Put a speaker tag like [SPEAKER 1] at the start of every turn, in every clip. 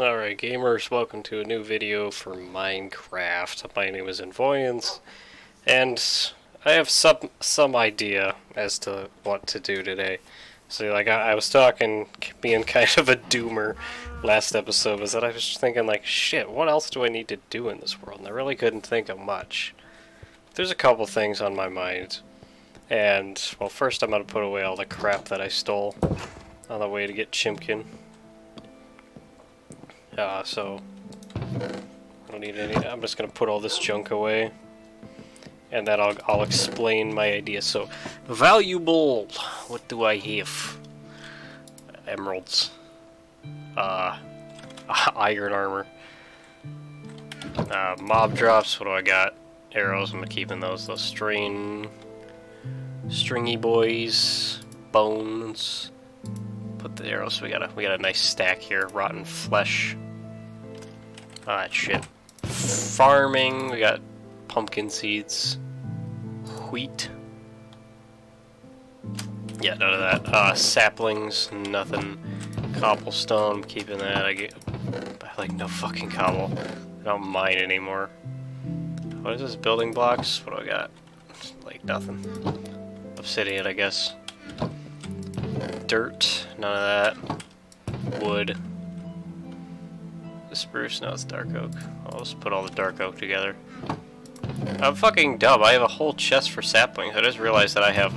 [SPEAKER 1] Alright gamers, welcome to a new video for Minecraft. My name is Nvoyhinz, and I have some some idea as to what to do today. So like I, I was talking, being kind of a doomer last episode, was that I was thinking like, shit, what else do I need to do in this world? And I really couldn't think of much. There's a couple things on my mind, and well first I'm going to put away all the crap that I stole on the way to get Chimkin. Uh, so I don't need any. I'm just gonna put all this junk away, and then I'll I'll explain my idea. So valuable. What do I have? Emeralds. Uh, iron armor. Uh, mob drops. What do I got? Arrows. I'm keeping those. Those string, stringy boys, bones. Put the arrows. we got a we got a nice stack here. Rotten flesh. Oh shit. Farming, we got pumpkin seeds. Wheat. Yeah, none of that. Uh, saplings, nothing. Cobblestone, I'm keeping that. I get, I like no fucking cobble. I don't mine anymore. What is this? Building blocks? What do I got? like nothing. Obsidian, I guess. Dirt, none of that. Wood, the spruce, now it's dark oak. I'll just put all the dark oak together. I'm fucking dumb. I have a whole chest for saplings. I just realized that I have...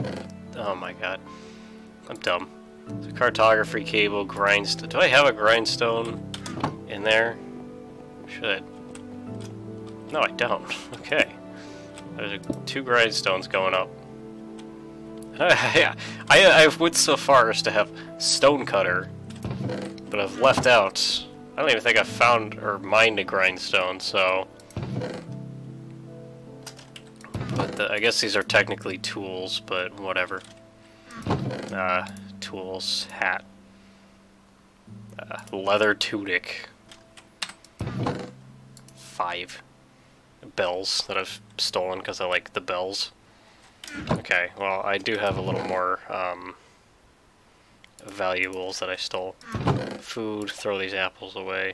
[SPEAKER 1] Oh my god. I'm dumb. The cartography table, grindstone. Do I have a grindstone in there? Should. No, I don't. Okay. There's a, two grindstones going up. yeah, I, I went so far as to have stonecutter, but I've left out I don't even think I found or mined a grindstone, so... But the, I guess these are technically tools, but whatever. Uh, tools, hat. Uh, leather tunic. Five. Bells that I've stolen because I like the bells. Okay, well, I do have a little more, um, valuables that I stole. Food, throw these apples away.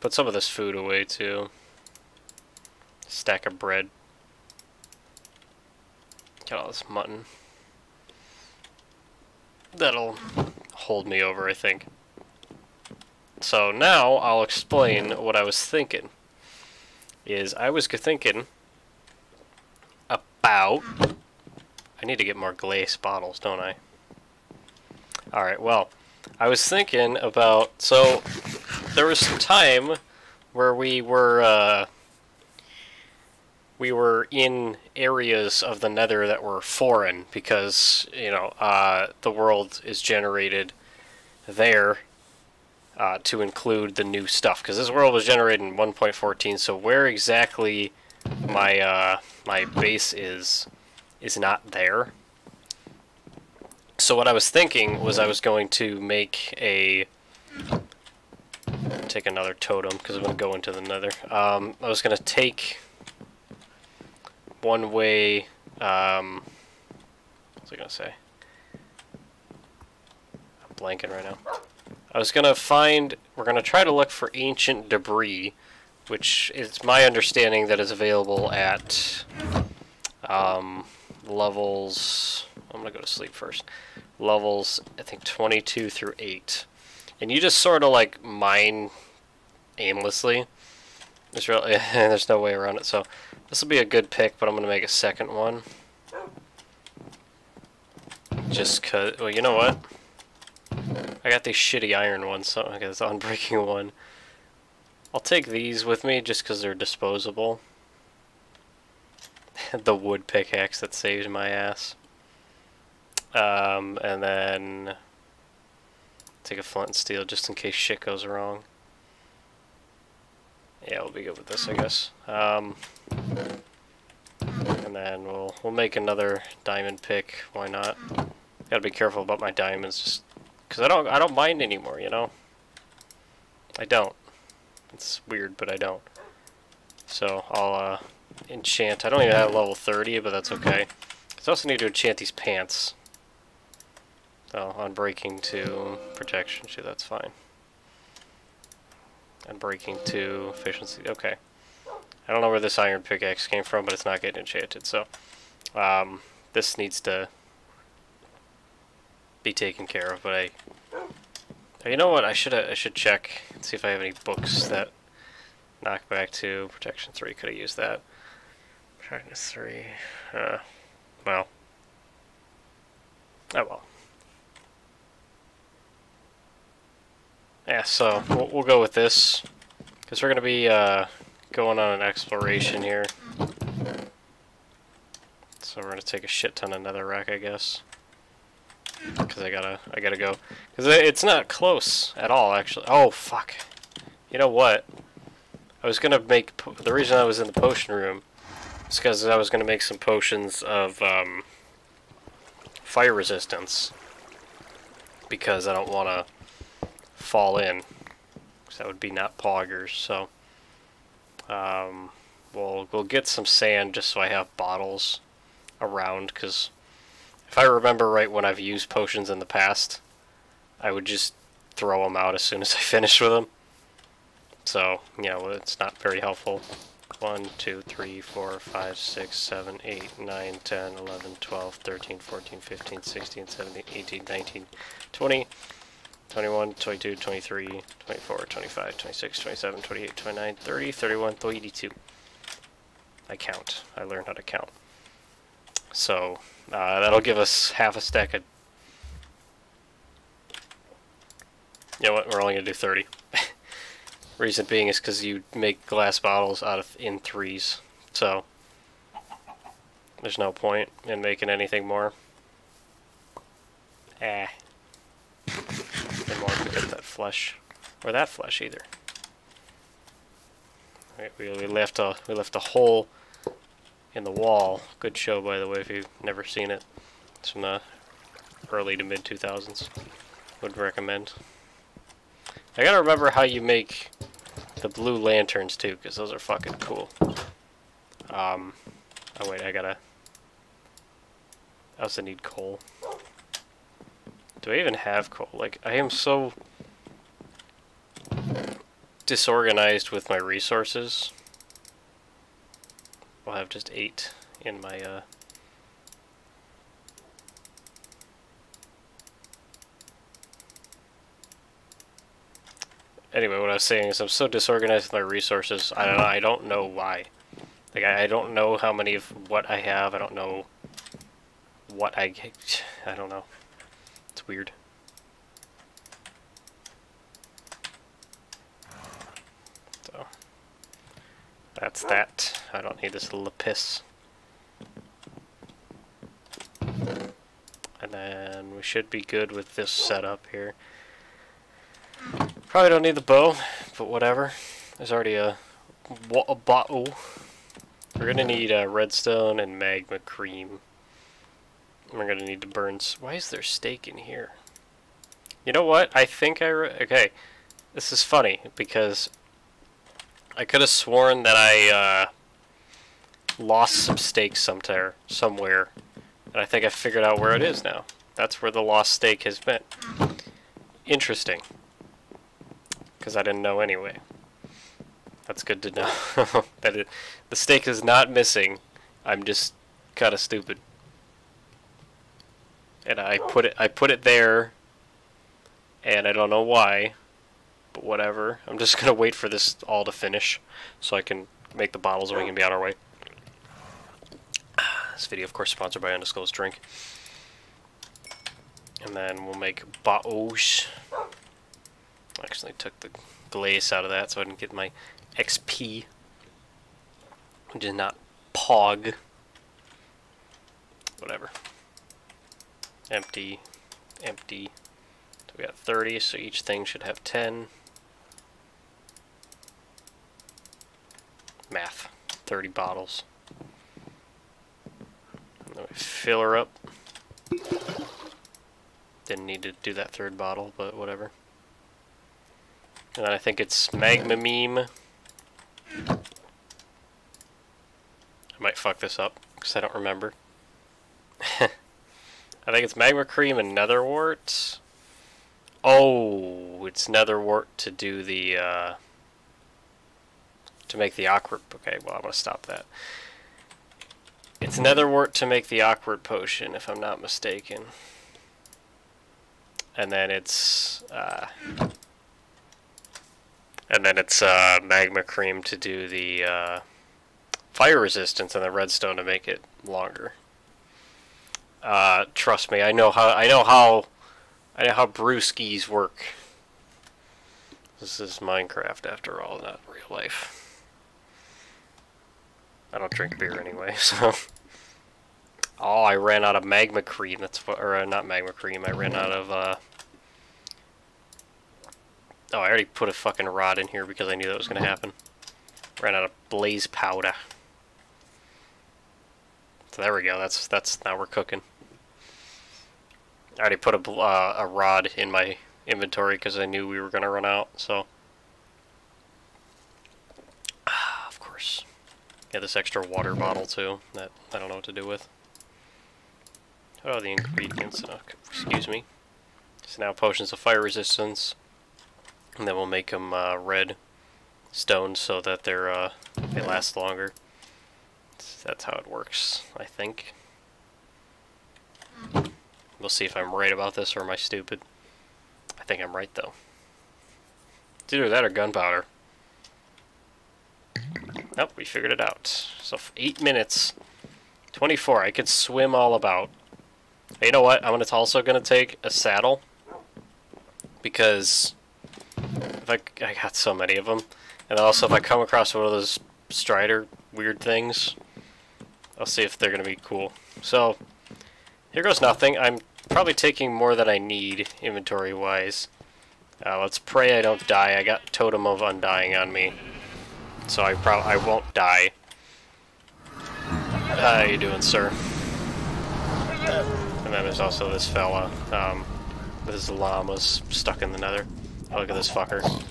[SPEAKER 1] Put some of this food away too. Stack of bread. Get all this mutton. That'll hold me over, I think. So now I'll explain what I was thinking. Is I was thinking about... I need to get more glass bottles, don't I? All right, well, I was thinking about, so there was some time where we were, uh, we were in areas of the nether that were foreign because, you know, uh, the world is generated there uh, to include the new stuff because this world was generated in 1.14 so where exactly my uh, my base is is not there so what I was thinking was I was going to make a take another totem because I'm going to go into the nether. Um, I was going to take one way. Um, what was I going to say? I'm blanking right now. I was going to find. We're going to try to look for ancient debris, which is my understanding that is available at um, levels. I'm gonna go to sleep first. Levels, I think 22 through 8. And you just sort of like mine aimlessly. There's, really, there's no way around it, so this will be a good pick, but I'm gonna make a second one. Just cause, well, you know what? I got these shitty iron ones, so I guess unbreaking one. I'll take these with me just because they're disposable. the wood pickaxe that saves my ass. Um, and then take a flint and steel just in case shit goes wrong. Yeah, we'll be good with this, I guess. Um, and then we'll we'll make another diamond pick. Why not? Gotta be careful about my diamonds, just because I don't I don't mind anymore. You know, I don't. It's weird, but I don't. So I'll uh, enchant. I don't even have level 30, but that's okay. I also need to enchant these pants. Oh, unbreaking to protection, too, that's fine. Unbreaking to efficiency, okay. I don't know where this iron pickaxe came from, but it's not getting enchanted, so... Um, this needs to be taken care of, but I... You know what, I should I should check and see if I have any books that knock back to protection 3. Could have used that. Protection 3... Uh, well. Oh well. Yeah, so we'll, we'll go with this. Because we're going to be uh, going on an exploration here. So we're going to take a shit ton of netherrack, I guess. Because I gotta, I gotta go. Because it's not close at all, actually. Oh, fuck. You know what? I was gonna make the reason I was in the potion room is because I was gonna make some potions of um, fire resistance because I don't want to fall in. Because that would be not poggers, so... Um, we'll, we'll get some sand just so I have bottles around, because... If I remember right when I've used potions in the past, I would just throw them out as soon as I finish with them. So, you know, it's not very helpful. 1, 2, 3, 4, 5, 6, 7, 8, 9, 10, 11, 12, 13, 14, 15, 16, 17, 18, 19, 20, 21, 22, 23, 24, 25, 26, 27, 28, 29, 30, 31, 32. I count. I learned how to count. So uh, that'll give us half a stack of... You know what, we're only going to do 30. Reason being is because you make glass bottles out of in threes. So there's no point in making anything more. Eh even more get that flesh, or that flesh either. All right, we, we left a we left a hole in the wall. Good show, by the way, if you've never seen it. It's from the early to mid 2000s. Would recommend. I gotta remember how you make the blue lanterns too, because those are fucking cool. Um, oh wait, I gotta. I also need coal. Do I even have coal? Like, I am so disorganized with my resources. i have just eight in my, uh... Anyway, what I was saying is I'm so disorganized with my resources, I don't, I don't know why. Like, I, I don't know how many of what I have, I don't know what I... I don't know. It's weird. So that's that. I don't need this lapis. And then we should be good with this setup here. Probably don't need the bow, but whatever. There's already a, a bottle. We're gonna need uh, redstone and magma cream. We're gonna need to burn. Why is there steak in here? You know what? I think I okay. This is funny because I could have sworn that I uh, lost some steak somewhere, somewhere, and I think I figured out where it is now. That's where the lost steak has been. Interesting, because I didn't know anyway. That's good to know that it, the steak is not missing. I'm just kind of stupid and I put it I put it there and I don't know why but whatever I'm just gonna wait for this all to finish so I can make the bottles and we can be on our way this video of course sponsored by undisclosed drink and then we'll make bottles actually took the glaze out of that so I didn't get my XP which is not pog whatever empty, empty. So we got 30, so each thing should have 10. Math, 30 bottles. And then we fill her up. Didn't need to do that third bottle, but whatever. And then I think it's Magma Meme. I might fuck this up, because I don't remember. I think it's Magma Cream and wart. Oh, it's wart to do the, uh, to make the awkward, okay, well, I'm going to stop that. It's wart to make the awkward potion, if I'm not mistaken. And then it's, uh, and then it's, uh, Magma Cream to do the, uh, fire resistance and the redstone to make it longer. Uh, trust me, I know how. I know how. I know how brewskis work. This is Minecraft, after all, not real life. I don't drink beer anyway, so. Oh, I ran out of magma cream. That's what, or uh, not magma cream. I ran out of. Uh... Oh, I already put a fucking rod in here because I knew that was gonna happen. Ran out of blaze powder. So there we go. That's that's now we're cooking. I already put a, uh, a rod in my inventory because I knew we were going to run out, so. Ah, of course. Yeah, this extra water bottle too, that I don't know what to do with. What oh, are the ingredients? Oh, excuse me. So now potions of fire resistance. And then we'll make them uh, red stones so that they're uh, they last longer. So that's how it works, I think. We'll see if I'm right about this or am I stupid. I think I'm right, though. It's either that or gunpowder. Nope, we figured it out. So, 8 minutes. 24, I could swim all about. you know what? I'm gonna also going to take a saddle. Because... If I, I got so many of them. And also, if I come across one of those strider weird things, I'll see if they're going to be cool. So, here goes nothing. I'm probably taking more than I need, inventory-wise. Uh, let's pray I don't die. I got Totem of Undying on me. So I probably I won't die. How you doing, sir? And then there's also this fella. Um, this llama's stuck in the nether. Oh, look at this fucker.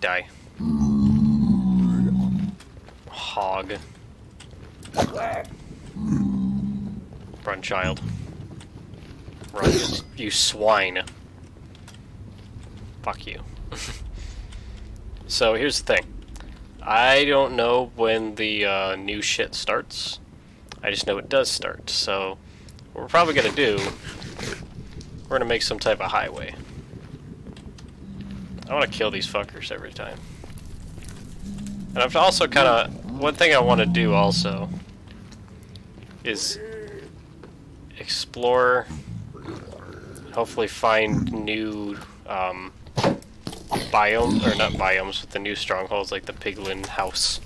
[SPEAKER 1] Die. Hog. Run, child. Run, you swine. Fuck you. so here's the thing. I don't know when the uh, new shit starts. I just know it does start. So what we're probably going to do, we're going to make some type of highway. I want to kill these fuckers every time. And I've also kind of... One thing I want to do also is explore, hopefully find new um, biomes, or not biomes, with the new strongholds like the Piglin House.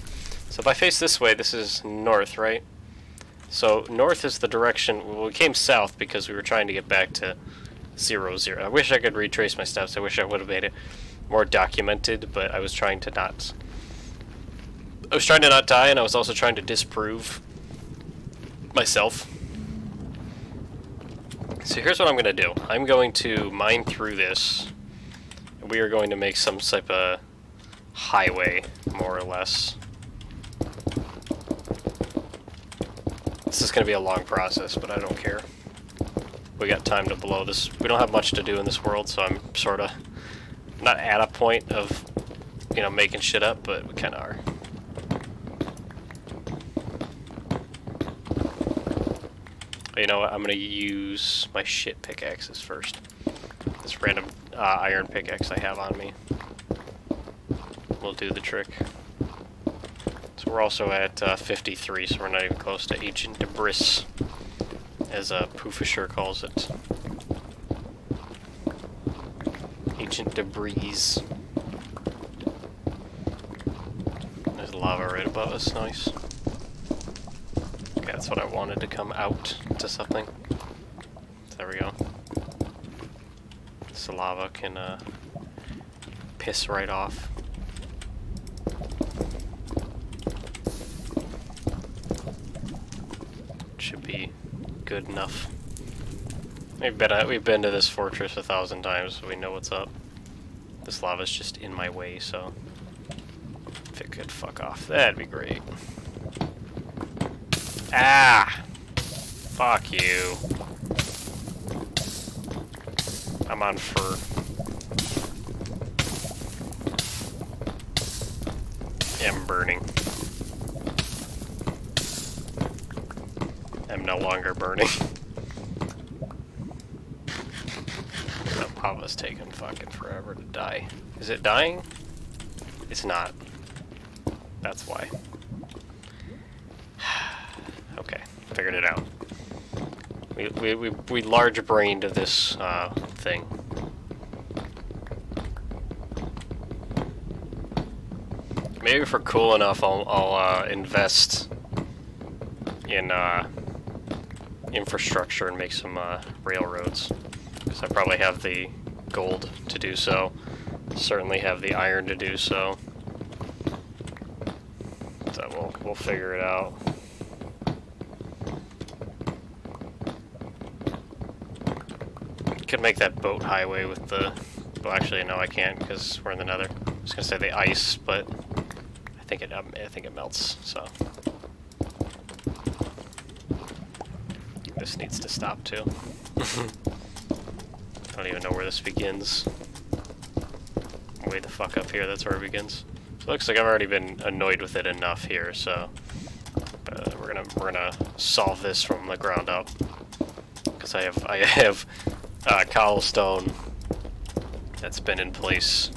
[SPEAKER 1] So if I face this way, this is north, right? So north is the direction, well, we came south because we were trying to get back to zero zero. I wish I could retrace my steps, I wish I would have made it more documented, but I was trying to not. I was trying to not die, and I was also trying to disprove myself. So here's what I'm going to do. I'm going to mine through this. We are going to make some type of highway, more or less. This is going to be a long process, but I don't care. We got time to blow this. We don't have much to do in this world, so I'm sort of not at a point of, you know, making shit up, but we kind of are. you know what, I'm gonna use my shit pickaxes first. This random uh, iron pickaxe I have on me will do the trick. So we're also at uh, 53, so we're not even close to Ancient Debris, as uh, Poofesure calls it. Ancient Debris. There's lava right above us, nice that's what I wanted to come out to something. There we go. lava can uh, piss right off. Should be good enough. We've been, uh, we've been to this fortress a thousand times, so we know what's up. This lava's just in my way, so... If it could fuck off, that'd be great. Ah! Fuck you. I'm on fur. Yeah, I'm burning. I'm no longer burning. that lava's taking fucking forever to die. Is it dying? It's not. That's why. We, we, we large-brained this uh, thing. Maybe if we're cool enough, I'll, I'll uh, invest in uh, infrastructure and make some uh, railroads. Because I probably have the gold to do so. Certainly have the iron to do so. So we'll, we'll figure it out. could make that boat highway with the... Well, actually, no, I can't, because we're in the nether. I was going to say the ice, but I think it, um, I think it melts, so... This needs to stop, too. I don't even know where this begins. Way the fuck up here, that's where it begins. So it looks like I've already been annoyed with it enough here, so... Uh, we're gonna we're gonna solve this from the ground up because I have I have uh, cobblestone that's been in place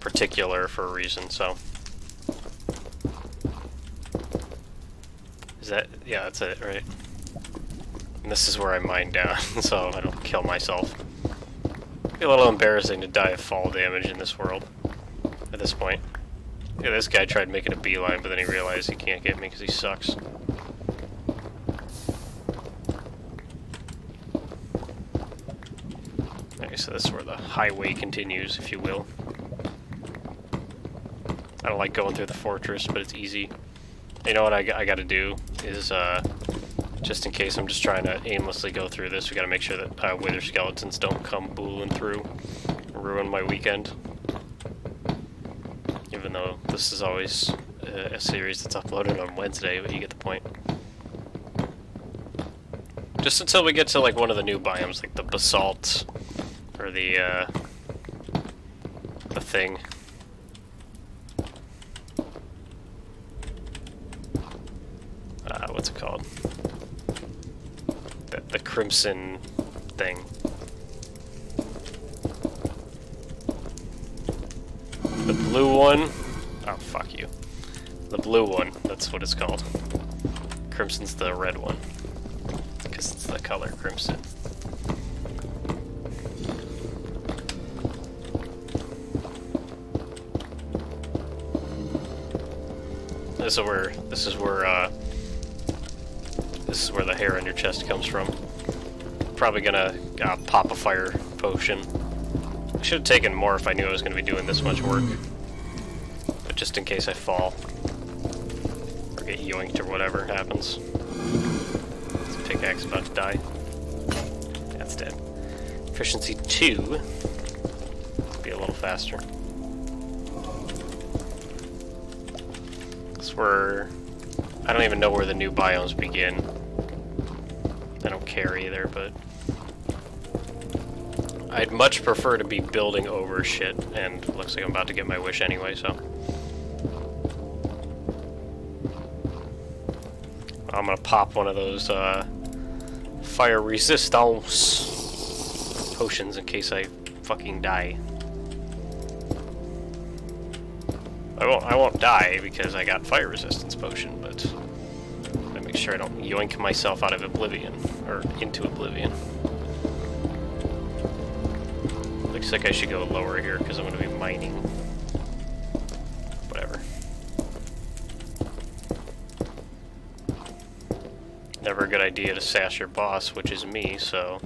[SPEAKER 1] particular for a reason, so. Is that, yeah, that's it, right? And this is where I mine down, so I don't kill myself. be a little embarrassing to die of fall damage in this world, at this point. Yeah, this guy tried making a beeline, but then he realized he can't get me because he sucks. so is where the highway continues, if you will. I don't like going through the fortress, but it's easy. You know what I, I gotta do is, uh, just in case I'm just trying to aimlessly go through this, we gotta make sure that uh, wither skeletons don't come booling through ruin my weekend. Even though this is always uh, a series that's uploaded on Wednesday, but you get the point. Just until we get to like one of the new biomes, like the basalt or the, uh, the thing. Uh, what's it called? The, the crimson thing. The blue one? Oh, fuck you. The blue one, that's what it's called. Crimson's the red one. Because it's the color crimson. This is where this is where uh, this is where the hair on your chest comes from. Probably gonna uh, pop a fire potion. should have taken more if I knew I was gonna be doing this much work. But just in case I fall or get yoinked or whatever happens. This pickaxe about to die. That's dead. Efficiency two. Be a little faster. That's where... I don't even know where the new biomes begin. I don't care either, but... I'd much prefer to be building over shit, and looks like I'm about to get my wish anyway, so... I'm gonna pop one of those, uh, Fire resistance potions in case I fucking die. I won't, I won't die because I got fire resistance potion, but I make sure I don't yoink myself out of oblivion, or into oblivion. Looks like I should go lower here because I'm going to be mining. Whatever. Never a good idea to sash your boss, which is me, so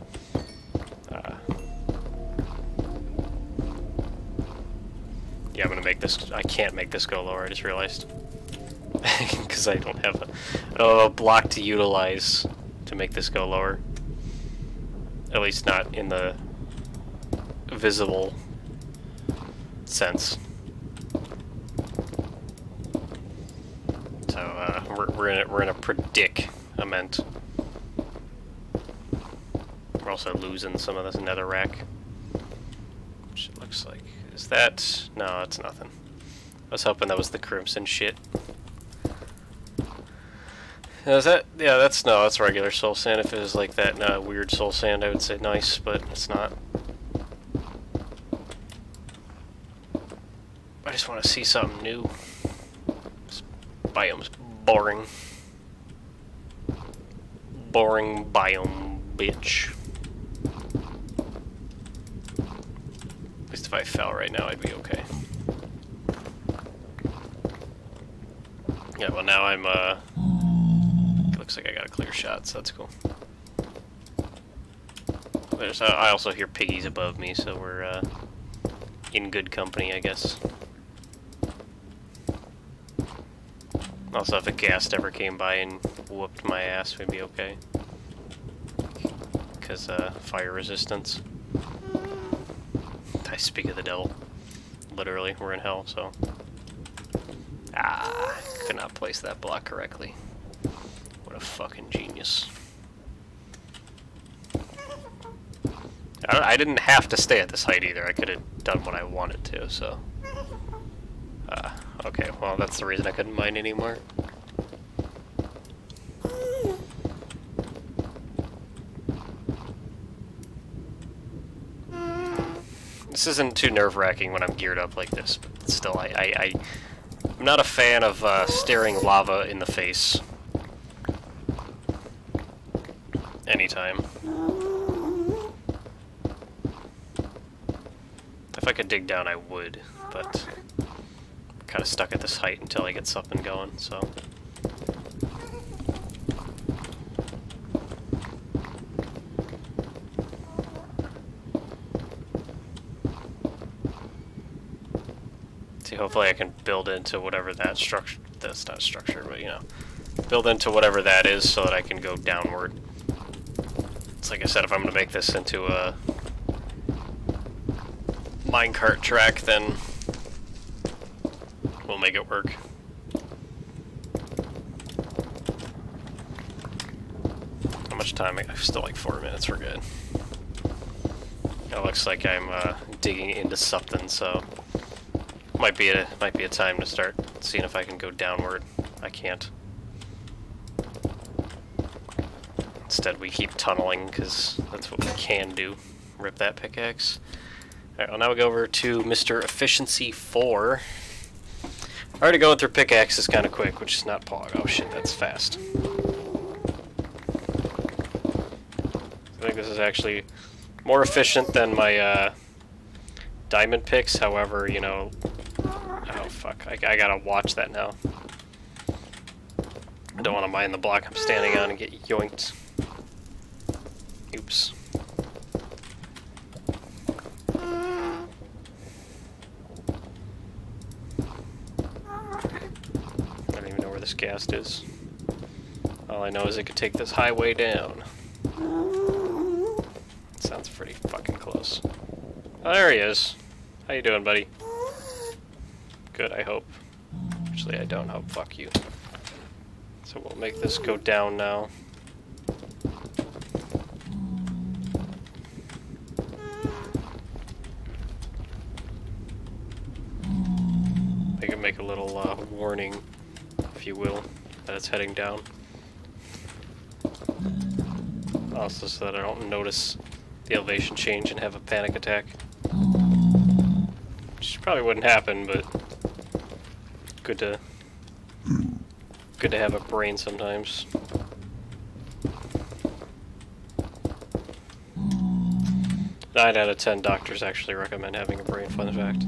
[SPEAKER 1] Yeah, I'm gonna make this. I can't make this go lower. I just realized because I don't have a, a block to utilize to make this go lower. At least not in the visible sense. So uh, we're we're in a, we're in a predicament. We're also losing some of this nether rack, which it looks like. Is that... No, it's nothing. I was hoping that was the crimson shit. is that... Yeah, that's... No, that's regular soul sand. If it was like that uh, weird soul sand, I would say nice, but it's not. I just want to see something new. This biome's boring. Boring biome, bitch. if I fell right now, I'd be okay. Yeah, well now I'm, uh... looks like I got a clear shot, so that's cool. There's, uh, I also hear piggies above me, so we're, uh, in good company, I guess. Also, if a ghast ever came by and whooped my ass, we'd be okay. Because, uh, fire resistance speak of the devil. Literally, we're in hell, so. Ah, could not place that block correctly. What a fucking genius. I, I didn't have to stay at this height either. I could have done what I wanted to, so. Uh, okay, well, that's the reason I couldn't mine anymore. This isn't too nerve-wracking when I'm geared up like this, but still, I, I, I, am not a fan of uh, staring lava in the face. Anytime. If I could dig down, I would, but I'm kind of stuck at this height until I get something going, so... hopefully I can build into whatever that structure, that's not structure, but you know, build into whatever that is so that I can go downward. It's like I said, if I'm going to make this into a minecart track, then we'll make it work. How much time? I still like four minutes, we're good. It looks like I'm uh, digging into something, so might be a might be a time to start seeing if I can go downward. I can't. Instead, we keep tunneling because that's what we can do. Rip that pickaxe. All right, well now we go over to Mr. Efficiency Four. Already going through pickaxes kind of quick, which is not pog. Oh shit, that's fast. I think this is actually more efficient than my uh, diamond picks. However, you know, Oh, fuck, I, I gotta watch that now. I don't want to mine the block I'm standing on and get yoinked. Oops. I don't even know where this ghast is. All I know is it could take this highway down. It sounds pretty fucking close. Oh, there he is. How you doing, buddy? Good, I hope. Actually, I don't hope. Fuck you. So we'll make this go down now. I can make a little uh, warning, if you will, that it's heading down. Also so that I don't notice the elevation change and have a panic attack. Which probably wouldn't happen, but good to good to have a brain sometimes. Nine out of ten doctors actually recommend having a brain. Fun fact.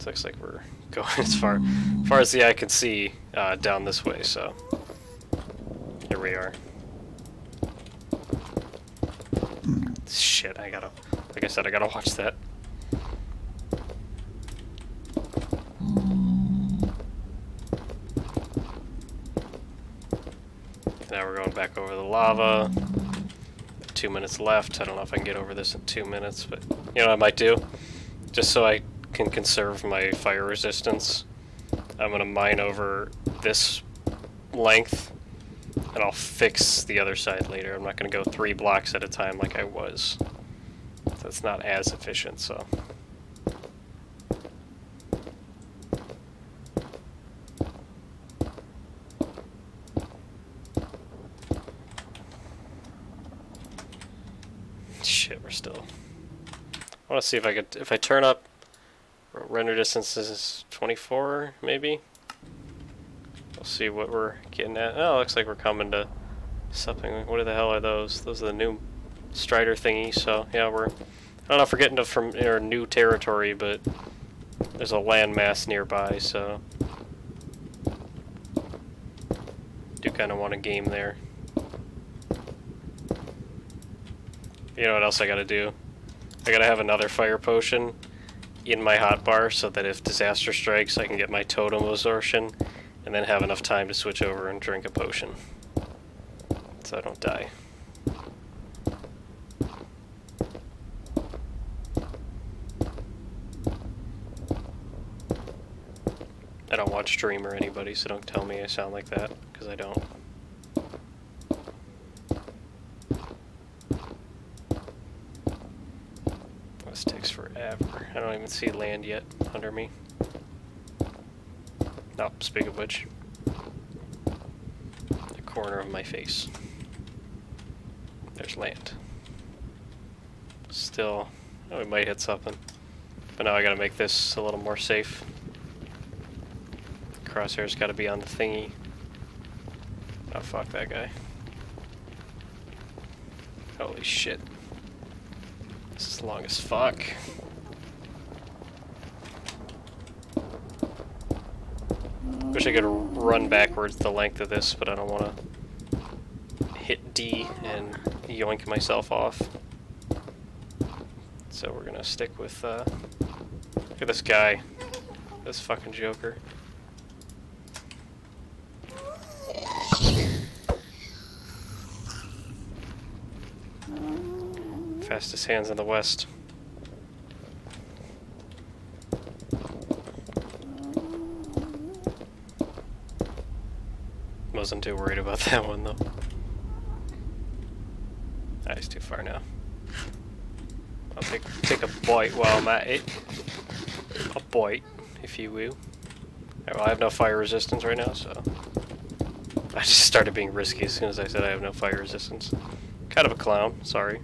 [SPEAKER 1] It looks like we're going as far as far as the eye can see uh, down this way. So here we are. Shit! I gotta, like I said, I gotta watch that. back over the lava. Two minutes left. I don't know if I can get over this in two minutes, but you know I might do? Just so I can conserve my fire resistance. I'm gonna mine over this length, and I'll fix the other side later. I'm not gonna go three blocks at a time like I was. That's not as efficient, so... want to see if I could, if I turn up render distance is 24, maybe? We'll see what we're getting at. Oh, looks like we're coming to something. What the hell are those? Those are the new Strider thingy, so yeah, we're, I don't know if we're getting to from our new territory, but there's a landmass nearby, so do kind of want a game there. You know what else I gotta do? I gotta have another fire potion in my hotbar so that if disaster strikes I can get my totem absorption and then have enough time to switch over and drink a potion so I don't die. I don't watch streamer or anybody, so don't tell me I sound like that, because I don't. I don't even see land yet under me. Oh, speak of which. The corner of my face. There's land. Still, oh, we might hit something. But now I gotta make this a little more safe. Crosshair's gotta be on the thingy. Oh, fuck that guy. Holy shit. This is long as fuck. Wish I could run backwards the length of this, but I don't want to hit D and yoink myself off. So we're gonna stick with, uh, look at this guy. This fucking joker. Fastest hands in the west. wasn't too worried about that one, though. That ah, is too far now. I'll take, take a bite while I'm at it. A bite, if you will. Right, well, I have no fire resistance right now, so... I just started being risky as soon as I said I have no fire resistance. Kind of a clown, sorry.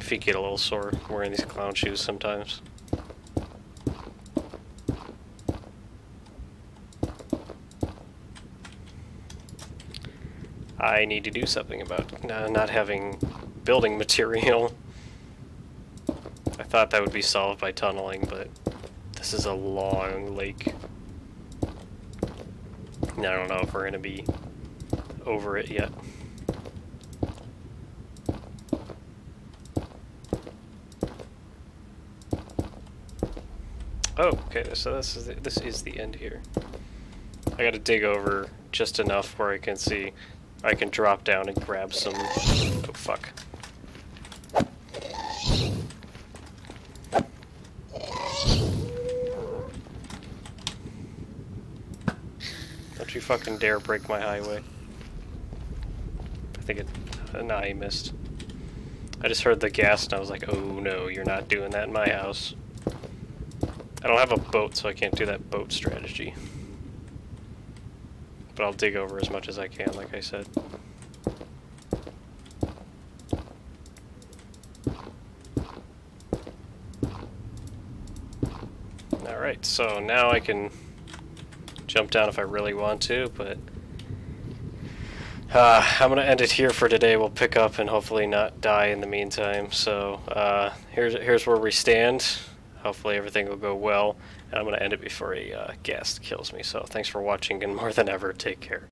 [SPEAKER 1] Feet get a little sore wearing these clown shoes sometimes. I need to do something about uh, not having building material. I thought that would be solved by tunneling, but this is a long lake. And I don't know if we're going to be over it yet. Oh, okay, so this is the, this is the end here. I gotta dig over just enough where I can see I can drop down and grab some... Oh, fuck. Don't you fucking dare break my highway. I think it... Uh, nah, he missed. I just heard the ghast and I was like, oh no, you're not doing that in my house. I don't have a boat, so I can't do that boat strategy. But I'll dig over as much as I can, like I said. Alright, so now I can jump down if I really want to, but... Uh, I'm going to end it here for today. We'll pick up and hopefully not die in the meantime. So uh, here's, here's where we stand. Hopefully everything will go well and I'm going to end it before a uh, ghast kills me. So thanks for watching, and more than ever, take care.